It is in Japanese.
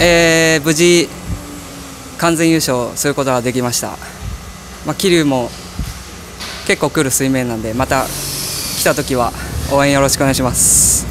えー無事完全優勝することができました、まあ、桐生も結構来る水面なんでまた来た時は応援よろしくお願いします。